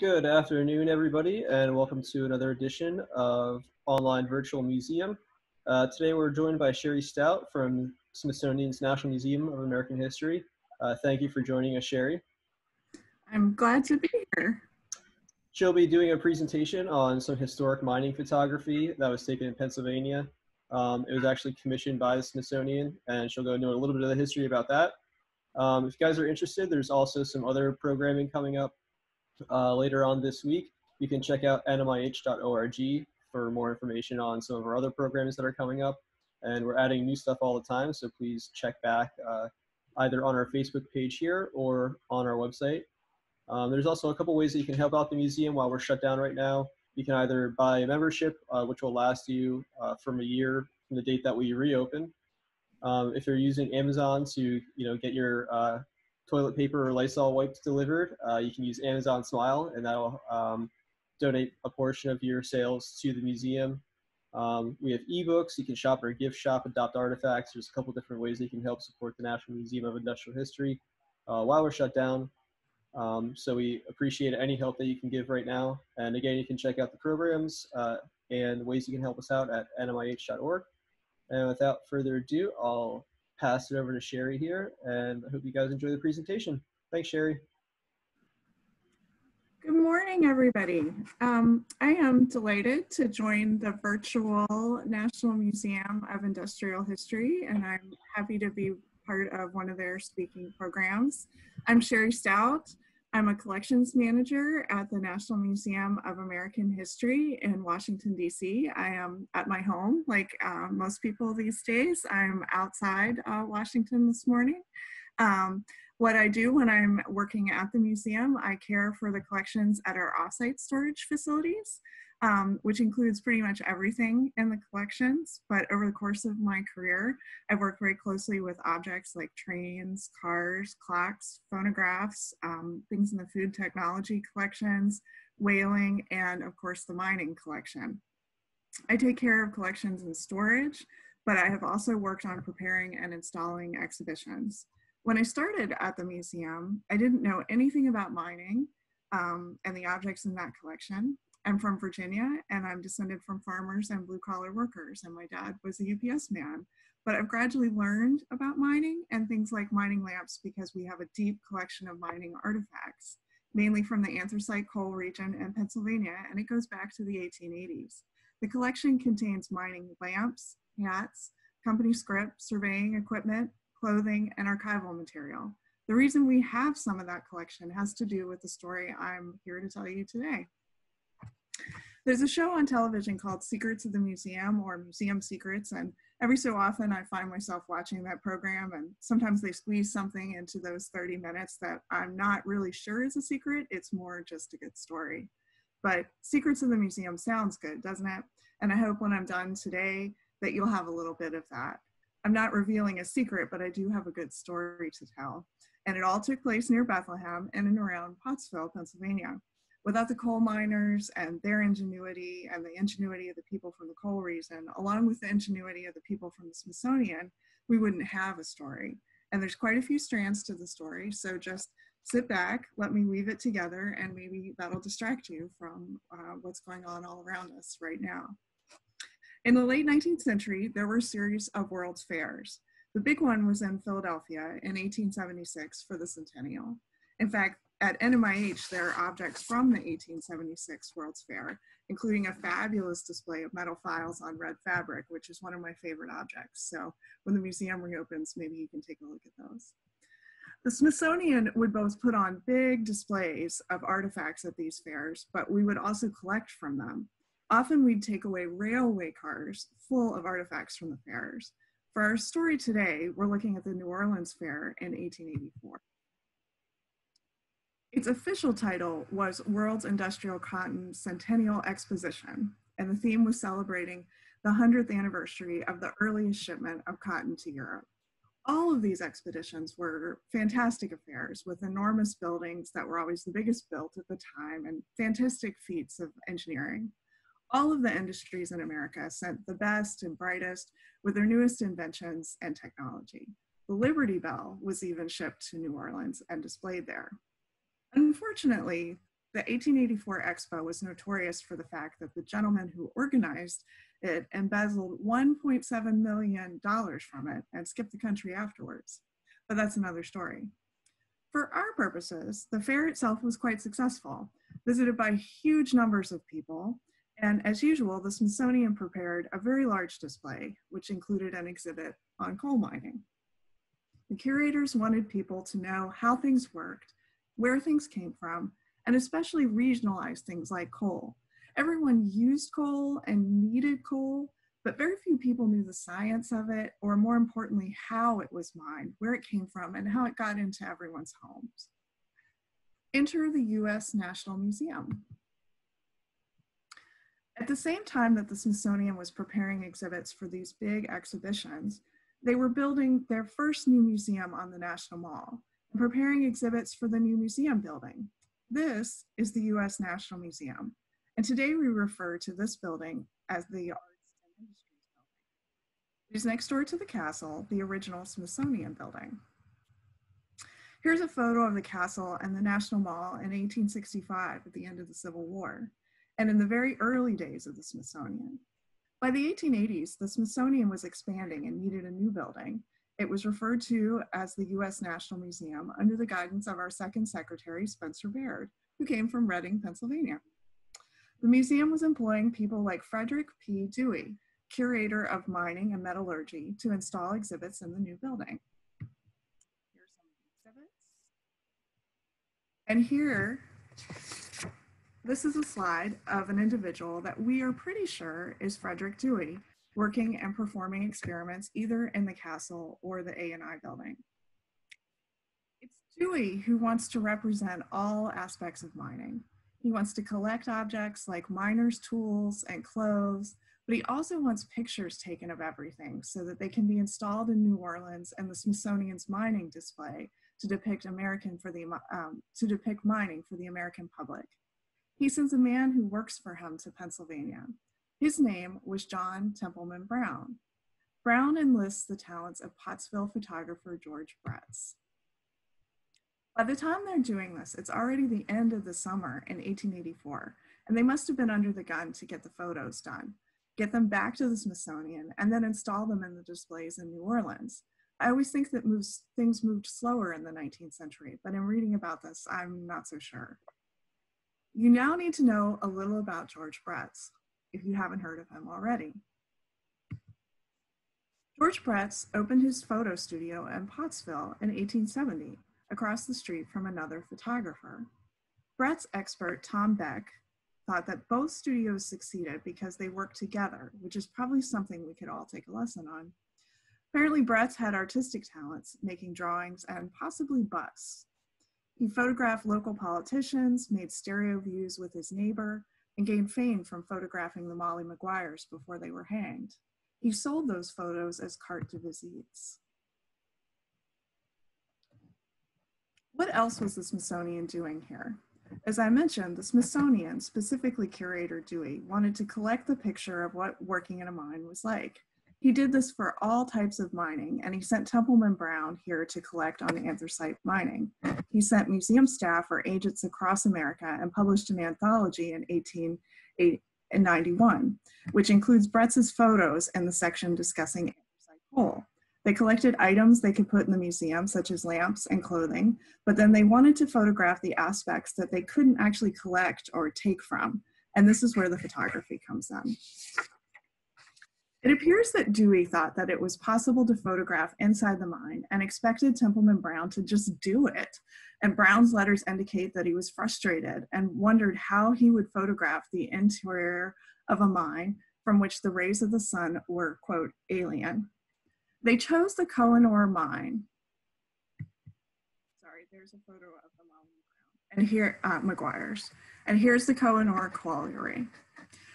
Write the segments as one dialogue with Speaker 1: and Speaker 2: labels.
Speaker 1: Good afternoon, everybody, and welcome to another edition of Online Virtual Museum. Uh, today we're joined by Shari Stout from Smithsonian's National Museum of American History. Uh, thank you for joining us, Shari.
Speaker 2: I'm glad to be here.
Speaker 1: She'll be doing a presentation on some historic mining photography that was taken in Pennsylvania. Um, it was actually commissioned by the Smithsonian, and she'll go into a little bit of the history about that. Um, if you guys are interested, there's also some other programming coming up uh, later on this week. You can check out nmih.org for more information on some of our other programs that are coming up. And we're adding new stuff all the time, so please check back uh, either on our Facebook page here or on our website. Um, there's also a couple ways that you can help out the museum while we're shut down right now. You can either buy a membership, uh, which will last you uh, from a year from the date that we reopen. Um, if you're using Amazon to, you know, get your uh, toilet paper or Lysol wipes delivered, uh, you can use Amazon Smile, and that'll um, donate a portion of your sales to the museum. Um, we have ebooks. You can shop our gift shop, adopt artifacts. There's a couple different ways that you can help support the National Museum of Industrial History uh, while we're shut down. Um, so we appreciate any help that you can give right now. And again, you can check out the programs uh, and ways you can help us out at nmih.org. And without further ado, I'll pass it over to Shari here, and I hope you guys enjoy the presentation. Thanks, Shari.
Speaker 2: Good morning, everybody. Um, I am delighted to join the virtual National Museum of Industrial History, and I'm happy to be part of one of their speaking programs. I'm Shari Stout. I'm a collections manager at the National Museum of American History in Washington, D.C. I am at my home, like uh, most people these days. I'm outside uh, Washington this morning. Um, what I do when I'm working at the museum, I care for the collections at our offsite storage facilities um, which includes pretty much everything in the collections. But over the course of my career, I've worked very closely with objects like trains, cars, clocks, phonographs, um, things in the food technology collections, whaling, and of course the mining collection. I take care of collections and storage, but I have also worked on preparing and installing exhibitions. When I started at the museum, I didn't know anything about mining um, and the objects in that collection. I'm from Virginia and I'm descended from farmers and blue collar workers, and my dad was a UPS man. But I've gradually learned about mining and things like mining lamps because we have a deep collection of mining artifacts, mainly from the anthracite coal region in Pennsylvania, and it goes back to the 1880s. The collection contains mining lamps, hats, company script, surveying equipment, clothing, and archival material. The reason we have some of that collection has to do with the story I'm here to tell you today. There's a show on television called Secrets of the Museum or Museum Secrets, and every so often I find myself watching that program, and sometimes they squeeze something into those 30 minutes that I'm not really sure is a secret. It's more just a good story. But Secrets of the Museum sounds good, doesn't it? And I hope when I'm done today that you'll have a little bit of that. I'm not revealing a secret, but I do have a good story to tell. And it all took place near Bethlehem and in around Pottsville, Pennsylvania without the coal miners and their ingenuity and the ingenuity of the people from the coal region, along with the ingenuity of the people from the Smithsonian, we wouldn't have a story. And there's quite a few strands to the story, so just sit back, let me weave it together, and maybe that'll distract you from uh, what's going on all around us right now. In the late 19th century, there were a series of World's Fairs. The big one was in Philadelphia in 1876 for the centennial. In fact, at NMIH, there are objects from the 1876 World's Fair, including a fabulous display of metal files on red fabric, which is one of my favorite objects. So when the museum reopens, maybe you can take a look at those. The Smithsonian would both put on big displays of artifacts at these fairs, but we would also collect from them. Often we'd take away railway cars full of artifacts from the fairs. For our story today, we're looking at the New Orleans Fair in 1884. Its official title was World's Industrial Cotton Centennial Exposition, and the theme was celebrating the 100th anniversary of the earliest shipment of cotton to Europe. All of these expeditions were fantastic affairs with enormous buildings that were always the biggest built at the time and fantastic feats of engineering. All of the industries in America sent the best and brightest with their newest inventions and technology. The Liberty Bell was even shipped to New Orleans and displayed there. Unfortunately, The 1884 Expo was notorious for the fact that the gentleman who organized it embezzled $1.7 million from it and skipped the country afterwards. But that's another story. For our purposes, the fair itself was quite successful, visited by huge numbers of people, and as usual, the Smithsonian prepared a very large display, which included an exhibit on coal mining. The curators wanted people to know how things worked, where things came from, and especially regionalize things like coal. Everyone used coal and needed coal, but very few people knew the science of it, or more importantly, how it was mined, where it came from, and how it got into everyone's homes. Enter the US National Museum. At the same time that the Smithsonian was preparing exhibits for these big exhibitions, they were building their first new museum on the National Mall and preparing exhibits for the new museum building. This is the US National Museum, and today we refer to this building as the Arts and Industries Building. It is next door to the castle, the original Smithsonian building. Here's a photo of the castle and the National Mall in 1865 at the end of the Civil War and in the very early days of the Smithsonian. By the 1880s, the Smithsonian was expanding and needed a new building. It was referred to as the U.S. National Museum under the guidance of our second secretary, Spencer Baird, who came from Reading, Pennsylvania. The museum was employing people like Frederick P. Dewey, curator of mining and metallurgy, to install exhibits in the new building. Some exhibits. And here this is a slide of an individual that we are pretty sure is Frederick Dewey, working and performing experiments either in the castle or the A&I building. It's Dewey who wants to represent all aspects of mining. He wants to collect objects like miners' tools and clothes, but he also wants pictures taken of everything so that they can be installed in New Orleans and the Smithsonian's mining display to depict American for the um, to depict mining for the American public. He sends a man who works for him to Pennsylvania. His name was John Templeman Brown. Brown enlists the talents of Pottsville photographer George Bretz. By the time they're doing this, it's already the end of the summer in 1884, and they must have been under the gun to get the photos done, get them back to the Smithsonian, and then install them in the displays in New Orleans. I always think that moves, things moved slower in the 19th century, but in reading about this, I'm not so sure. You now need to know a little about George Bretz, if you haven't heard of him already. George Bretz opened his photo studio in Pottsville in 1870, across the street from another photographer. Bretz expert Tom Beck thought that both studios succeeded because they worked together, which is probably something we could all take a lesson on. Apparently, Bretz had artistic talents, making drawings and possibly busts. He photographed local politicians, made stereo views with his neighbor, and gained fame from photographing the Molly Maguires before they were hanged. He sold those photos as carte de visites. What else was the Smithsonian doing here? As I mentioned, the Smithsonian, specifically curator Dewey, wanted to collect the picture of what working in a mine was like. He did this for all types of mining, and he sent Templeman Brown here to collect on anthracite mining. He sent museum staff or agents across America and published an anthology in 1891, which includes Bretz's photos in the section discussing anthracite coal. They collected items they could put in the museum, such as lamps and clothing, but then they wanted to photograph the aspects that they couldn't actually collect or take from. And this is where the photography comes in. It appears that Dewey thought that it was possible to photograph inside the mine and expected Templeman Brown to just do it. And Brown's letters indicate that he was frustrated and wondered how he would photograph the interior of a mine from which the rays of the sun were, quote, alien. They chose the Kohinoor mine. Sorry, there's a photo of the mine. And here, uh, McGuire's. And here's the Kohinoor colliery.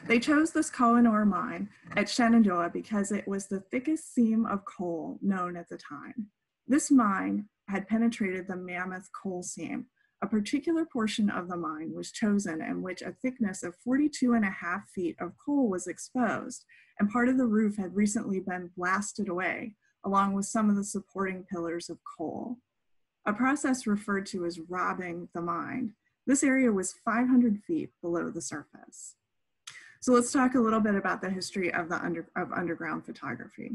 Speaker 2: They chose this Kohinoor mine at Shenandoah because it was the thickest seam of coal known at the time. This mine had penetrated the Mammoth coal seam. A particular portion of the mine was chosen in which a thickness of 42 and a half feet of coal was exposed, and part of the roof had recently been blasted away, along with some of the supporting pillars of coal. A process referred to as robbing the mine This area was 500 feet below the surface. So let's talk a little bit about the history of, the under, of underground photography.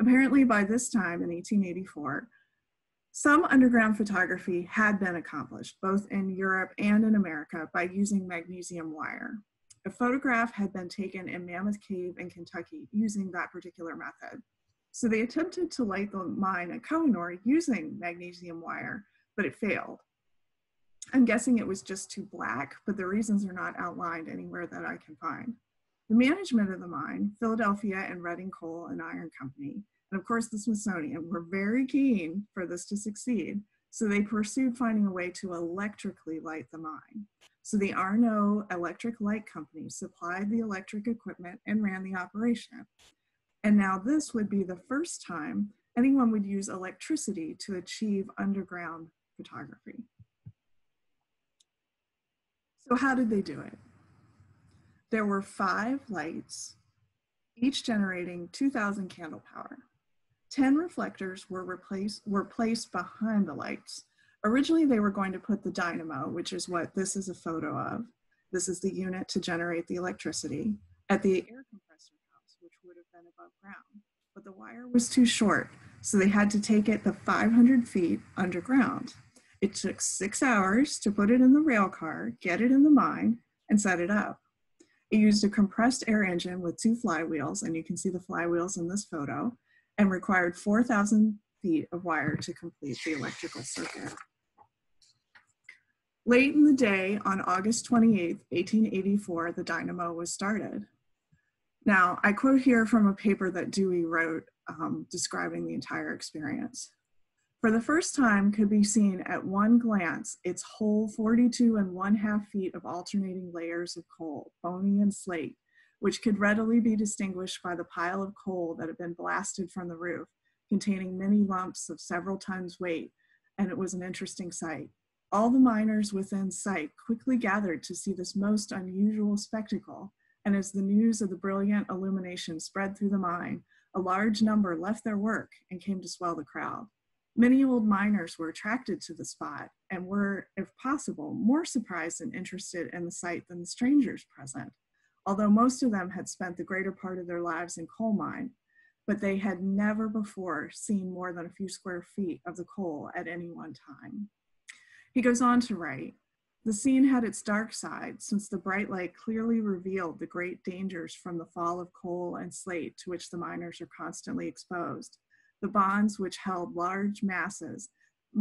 Speaker 2: Apparently by this time in 1884, some underground photography had been accomplished, both in Europe and in America, by using magnesium wire. A photograph had been taken in Mammoth Cave in Kentucky using that particular method. So they attempted to light the mine at Kohinoor using magnesium wire, but it failed. I'm guessing it was just too black, but the reasons are not outlined anywhere that I can find. The management of the mine, Philadelphia and Reading Coal and Iron Company, and of course the Smithsonian were very keen for this to succeed, so they pursued finding a way to electrically light the mine. So the Arnault Electric Light Company supplied the electric equipment and ran the operation. And now this would be the first time anyone would use electricity to achieve underground photography. So how did they do it? There were five lights, each generating 2,000 candle power. 10 reflectors were, replaced, were placed behind the lights. Originally, they were going to put the dynamo, which is what this is a photo of. This is the unit to generate the electricity at the air compressor house, which would have been above ground. But the wire was too short, so they had to take it the 500 feet underground. It took six hours to put it in the rail car, get it in the mine, and set it up. It used a compressed air engine with two flywheels, and you can see the flywheels in this photo, and required 4,000 feet of wire to complete the electrical circuit. Late in the day, on August 28, 1884, the dynamo was started. Now, I quote here from a paper that Dewey wrote um, describing the entire experience for the first time could be seen at one glance its whole 42 and one half feet of alternating layers of coal, bony and slate, which could readily be distinguished by the pile of coal that had been blasted from the roof, containing many lumps of several tons weight, and it was an interesting sight. All the miners within sight quickly gathered to see this most unusual spectacle, and as the news of the brilliant illumination spread through the mine, a large number left their work and came to swell the crowd. Many old miners were attracted to the spot and were, if possible, more surprised and interested in the sight than the strangers present, although most of them had spent the greater part of their lives in coal mine, but they had never before seen more than a few square feet of the coal at any one time. He goes on to write, the scene had its dark side since the bright light clearly revealed the great dangers from the fall of coal and slate to which the miners are constantly exposed the bonds which held large masses,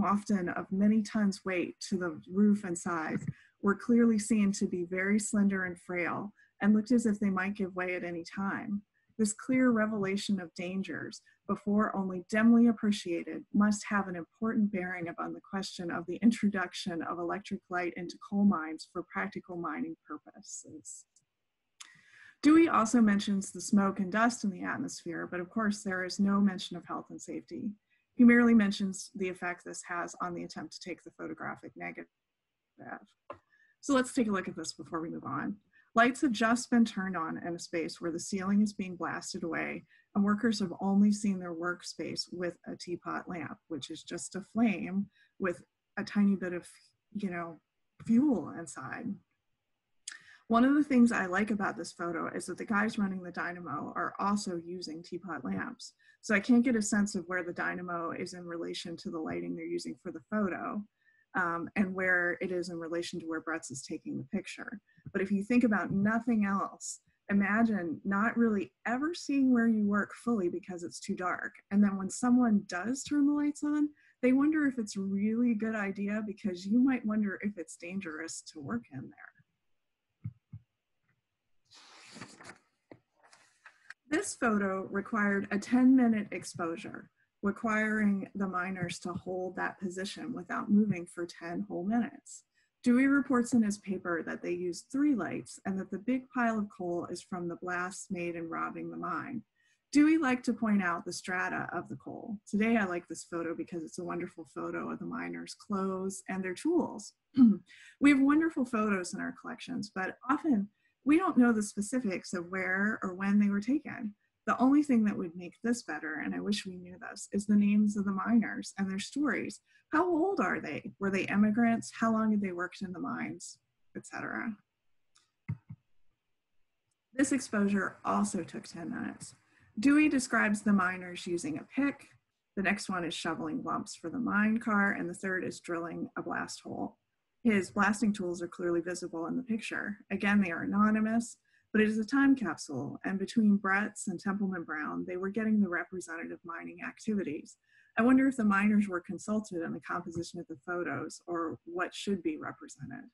Speaker 2: often of many tons weight to the roof and sides, were clearly seen to be very slender and frail and looked as if they might give way at any time. This clear revelation of dangers, before only dimly appreciated, must have an important bearing upon the question of the introduction of electric light into coal mines for practical mining purposes. Dewey also mentions the smoke and dust in the atmosphere, but of course there is no mention of health and safety. He merely mentions the effect this has on the attempt to take the photographic negative. So let's take a look at this before we move on. Lights have just been turned on in a space where the ceiling is being blasted away and workers have only seen their workspace with a teapot lamp, which is just a flame with a tiny bit of, you know, fuel inside. One of the things I like about this photo is that the guys running the dynamo are also using teapot lamps. So I can't get a sense of where the dynamo is in relation to the lighting they're using for the photo um, and where it is in relation to where Bretz is taking the picture. But if you think about nothing else, imagine not really ever seeing where you work fully because it's too dark. And then when someone does turn the lights on, they wonder if it's a really a good idea because you might wonder if it's dangerous to work in there. This photo required a 10 minute exposure, requiring the miners to hold that position without moving for 10 whole minutes. Dewey reports in his paper that they used three lights and that the big pile of coal is from the blasts made in robbing the mine. Dewey liked to point out the strata of the coal. Today I like this photo because it's a wonderful photo of the miners' clothes and their tools. we have wonderful photos in our collections, but often we don't know the specifics of where or when they were taken. The only thing that would make this better, and I wish we knew this, is the names of the miners and their stories. How old are they? Were they immigrants? How long had they worked in the mines, etc. This exposure also took 10 minutes. Dewey describes the miners using a pick. The next one is shoveling lumps for the mine car, and the third is drilling a blast hole. His blasting tools are clearly visible in the picture. Again, they are anonymous, but it is a time capsule, and between Bretz and Templeman Brown, they were getting the representative mining activities. I wonder if the miners were consulted on the composition of the photos or what should be represented.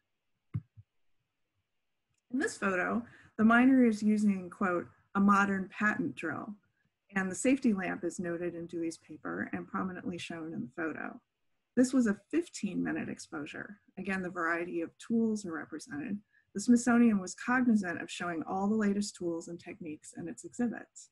Speaker 2: In this photo, the miner is using, quote, a modern patent drill, and the safety lamp is noted in Dewey's paper and prominently shown in the photo. This was a 15 minute exposure. Again, the variety of tools are represented. The Smithsonian was cognizant of showing all the latest tools and techniques in its exhibits.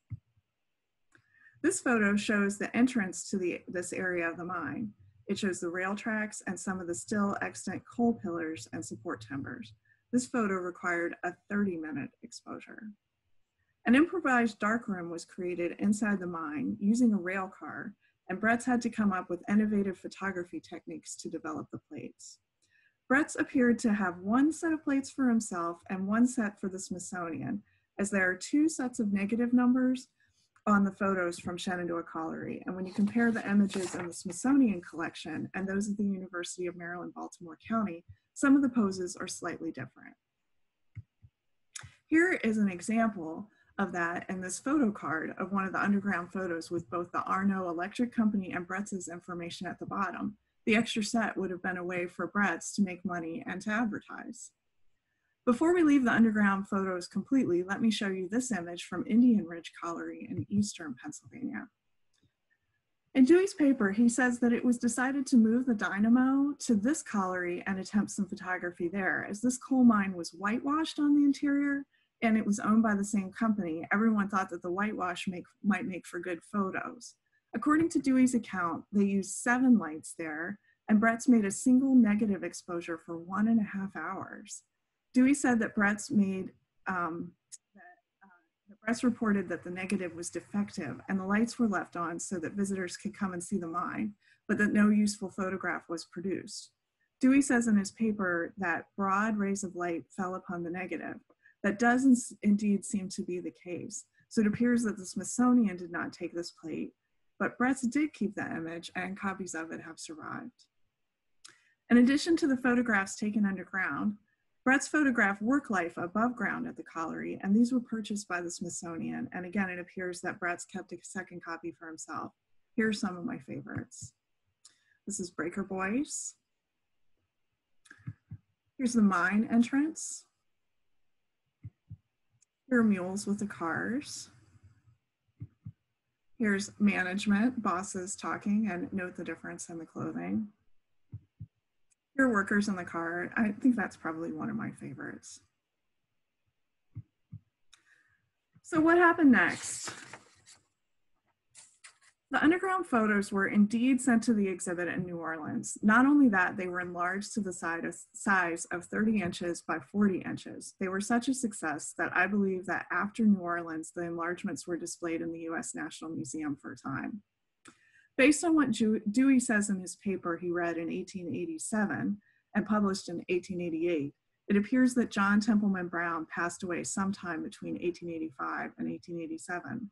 Speaker 2: This photo shows the entrance to the, this area of the mine. It shows the rail tracks and some of the still extant coal pillars and support timbers. This photo required a 30 minute exposure. An improvised darkroom was created inside the mine using a rail car, and Bretz had to come up with innovative photography techniques to develop the plates. Bretz appeared to have one set of plates for himself and one set for the Smithsonian, as there are two sets of negative numbers on the photos from Shenandoah Colliery. And when you compare the images in the Smithsonian collection and those at the University of Maryland, Baltimore County, some of the poses are slightly different. Here is an example of that and this photo card of one of the underground photos with both the Arno Electric Company and Bretz's information at the bottom. The extra set would have been a way for Bretz to make money and to advertise. Before we leave the underground photos completely, let me show you this image from Indian Ridge Colliery in eastern Pennsylvania. In Dewey's paper, he says that it was decided to move the dynamo to this colliery and attempt some photography there, as this coal mine was whitewashed on the interior and it was owned by the same company, everyone thought that the whitewash make, might make for good photos. According to Dewey's account, they used seven lights there, and Bretz made a single negative exposure for one and a half hours. Dewey said that Bretz made, um, that, uh, Bretz reported that the negative was defective and the lights were left on so that visitors could come and see the mine, but that no useful photograph was produced. Dewey says in his paper that broad rays of light fell upon the negative, that doesn't indeed seem to be the case. So it appears that the Smithsonian did not take this plate, but Bretz did keep the image and copies of it have survived. In addition to the photographs taken underground, Bretz photographed work life above ground at the colliery, and these were purchased by the Smithsonian. And again, it appears that Bretz kept a second copy for himself. Here are some of my favorites. This is Breaker Boys. Here's the mine entrance. Here are mules with the cars. Here's management, bosses talking, and note the difference in the clothing. Here are workers in the car. I think that's probably one of my favorites. So what happened next? The underground photos were indeed sent to the exhibit in New Orleans. Not only that, they were enlarged to the size of 30 inches by 40 inches. They were such a success that I believe that after New Orleans, the enlargements were displayed in the US National Museum for a time. Based on what Dewey says in his paper he read in 1887 and published in 1888, it appears that John Templeman Brown passed away sometime between 1885 and 1887.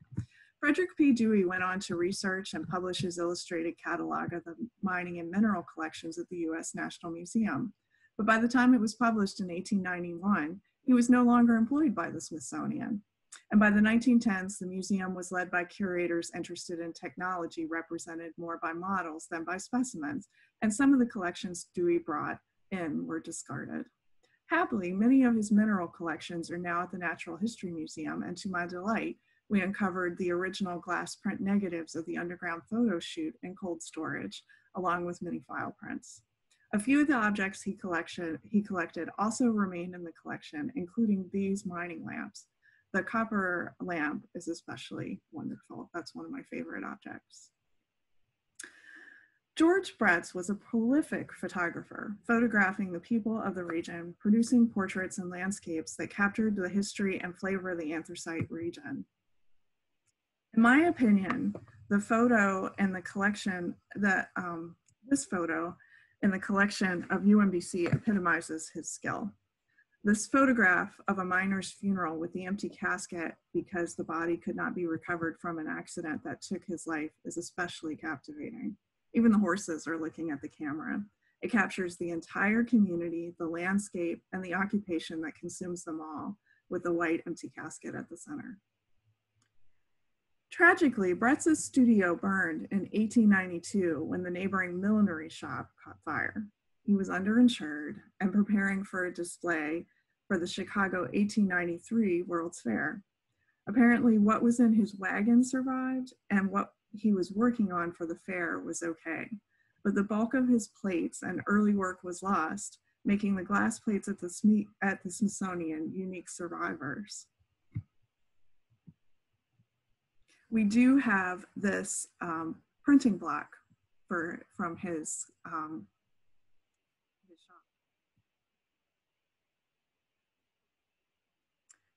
Speaker 2: Frederick P. Dewey went on to research and publish his illustrated catalog of the mining and mineral collections at the U.S. National Museum. But by the time it was published in 1891, he was no longer employed by the Smithsonian. And by the 1910s, the museum was led by curators interested in technology, represented more by models than by specimens, and some of the collections Dewey brought in were discarded. Happily, many of his mineral collections are now at the Natural History Museum, and to my delight, we uncovered the original glass print negatives of the underground photo shoot in cold storage, along with many file prints. A few of the objects he, collection, he collected also remain in the collection, including these mining lamps. The copper lamp is especially wonderful. That's one of my favorite objects. George Bretz was a prolific photographer, photographing the people of the region, producing portraits and landscapes that captured the history and flavor of the anthracite region. In my opinion, the photo and the collection that um, this photo in the collection of UMBC epitomizes his skill. This photograph of a miner's funeral with the empty casket because the body could not be recovered from an accident that took his life is especially captivating. Even the horses are looking at the camera. It captures the entire community, the landscape, and the occupation that consumes them all, with the white empty casket at the center. Tragically, Bretz studio burned in 1892 when the neighboring millinery shop caught fire. He was underinsured and preparing for a display for the Chicago 1893 World's Fair. Apparently, what was in his wagon survived, and what he was working on for the fair was okay but the bulk of his plates and early work was lost, making the glass plates at the, at the Smithsonian unique survivors. We do have this um, printing block for, from his um,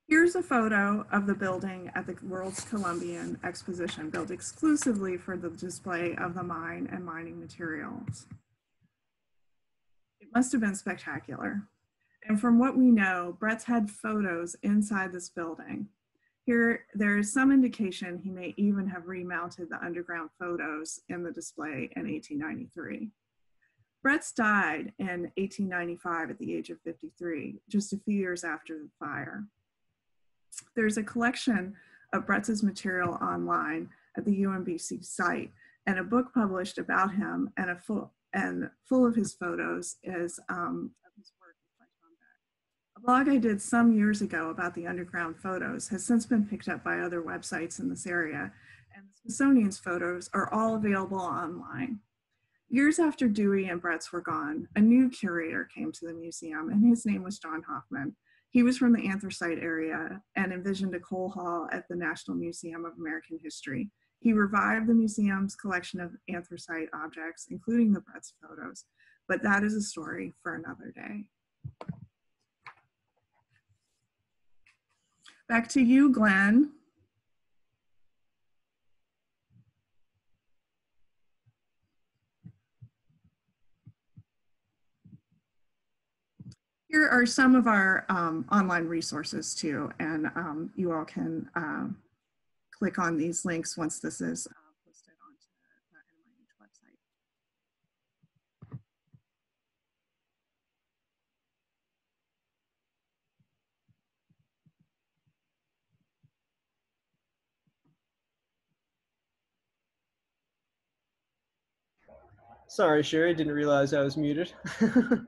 Speaker 2: Here's a photo of the building at the World's Columbian Exposition, built exclusively for the display of the mine and mining materials. It must have been spectacular. And from what we know, Bretz had photos inside this building. Here, there is some indication he may even have remounted the underground photos in the display in 1893. Bretz died in 1895 at the age of 53, just a few years after the fire. There's a collection of Bretz's material online at the UMBC site, and a book published about him and a full and full of his photos is um. A blog I did some years ago about the underground photos has since been picked up by other websites in this area, and the Smithsonian's photos are all available online. Years after Dewey and Bretz were gone, a new curator came to the museum, and his name was John Hoffman. He was from the anthracite area and envisioned a coal hall at the National Museum of American History. He revived the museum's collection of anthracite objects, including the Bretz photos, but that is a story for another day. Back to you, Glenn. Here are some of our um, online resources too, and um, you all can um, click on these links once this is uh, posted onto the NMIH website.
Speaker 1: Sorry, Shari, didn't realize I was muted.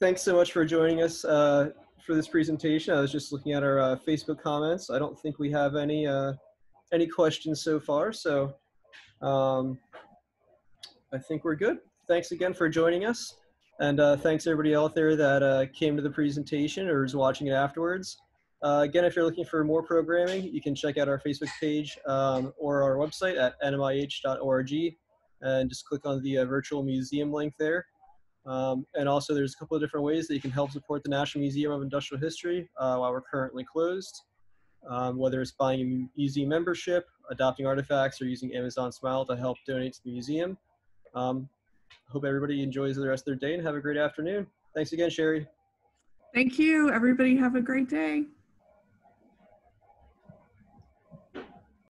Speaker 1: thanks so much for joining us uh, for this presentation. I was just looking at our uh, Facebook comments. I don't think we have any uh, any questions so far, so um, I think we're good. Thanks again for joining us, and uh, thanks everybody out there that uh, came to the presentation or is watching it afterwards. Uh, again, if you're looking for more programming, you can check out our Facebook page um, or our website at nmih.org and just click on the virtual museum link there. Um, and also there's a couple of different ways that you can help support the National Museum of Industrial History uh, while we're currently closed. Um, whether it's buying a museum membership, adopting artifacts, or using Amazon Smile to help donate to the museum. Um, hope everybody enjoys the rest of their day and have a great afternoon. Thanks again, Shari.
Speaker 2: Thank you. Everybody have a great day.